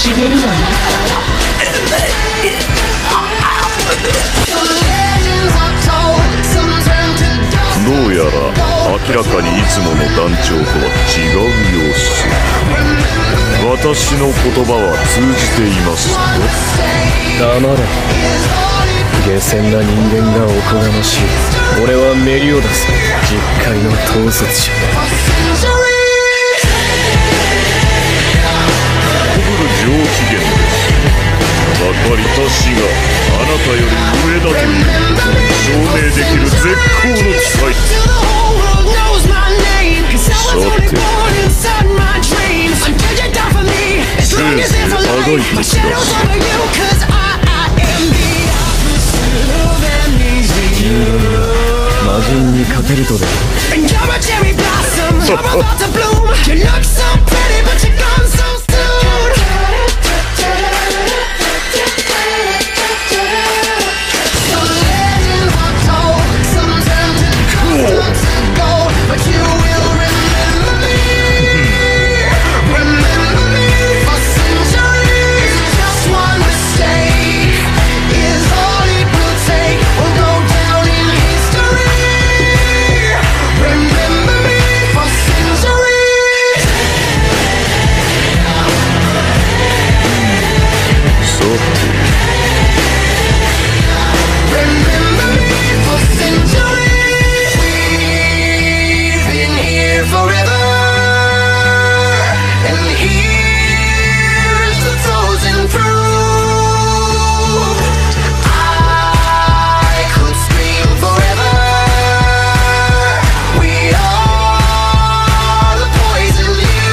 死ねるわね Some legends are told. Some turn to dust. どうやら明らかにいつもの団長とは違う様子私の言葉は通じています黙れ下船な人間がおこがましい俺はメリオダス実界の統率者私があなたより上だということを証明できる絶好の機会 Till the whole world knows my name. 'Cause I was already Something. born inside my dreams. Until you die for me. As long as there's a Seriously, light, my I shadow's over you. 'Cause I, I am the opposite of amnesia. 魔人に勝てるとで forever. And here's the frozen proof. I could scream forever. We are the poison you.